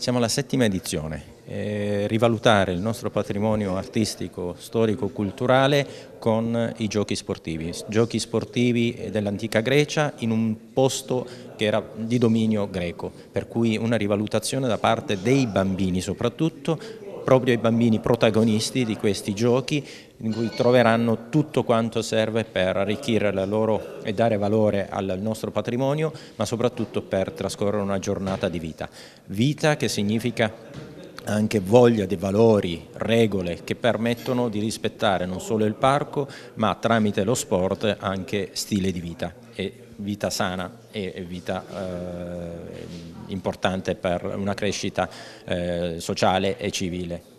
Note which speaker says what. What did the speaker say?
Speaker 1: Siamo alla settima edizione, eh, rivalutare il nostro patrimonio artistico, storico, culturale con i giochi sportivi, giochi sportivi dell'antica Grecia in un posto che era di dominio greco, per cui una rivalutazione da parte dei bambini soprattutto proprio i bambini protagonisti di questi giochi in cui troveranno tutto quanto serve per arricchire la loro e dare valore al nostro patrimonio ma soprattutto per trascorrere una giornata di vita. Vita che significa anche voglia di valori, regole che permettono di rispettare non solo il parco ma tramite lo sport anche stile di vita e vita sana e vita eh, importante per una crescita eh, sociale e civile.